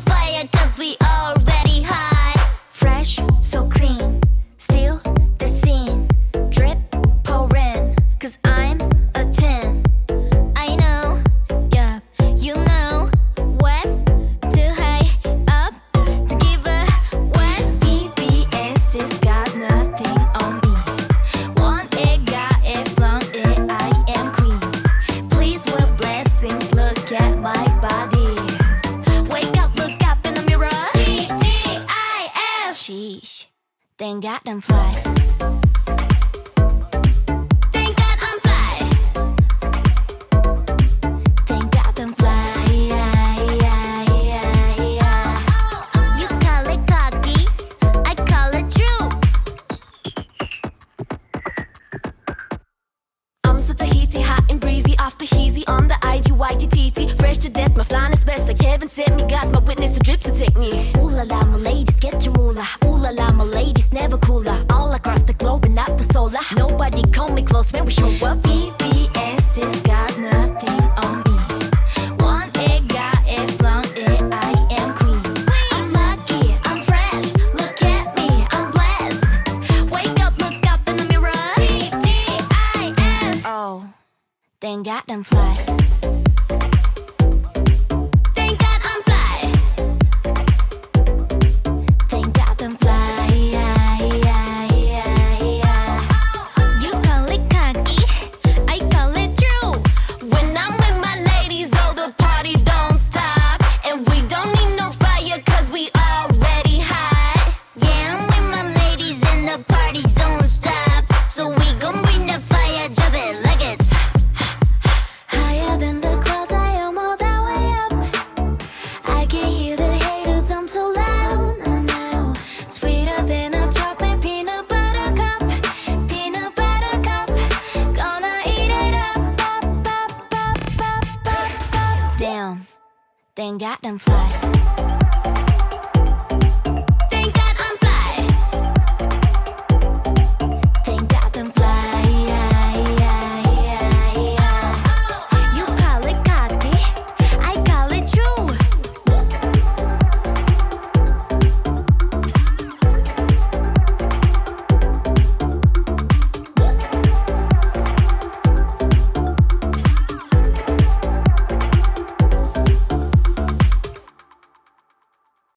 fire cause we already thank God I'm fly. Thank God I'm fly Thank God I'm fly. You call it cocky, I call it true I'm so Tahiti, hot and breezy, off the on the. Fresh to death, my flying is best. Like heaven sent me, God's my witness, the drips to take me. Ooh la la, my me close when we show up. BBS has got nothing on me. Want it, got it, flaunt it, I am queen. I'm lucky, I'm fresh. Look at me, I'm blessed. Wake up, look up in the mirror T-G-I-F Oh, thank God I'm fly. Thank God I'm so loud, no Sweeter than a chocolate peanut buttercup Peanut buttercup Gonna eat it up Damn Then got them fly.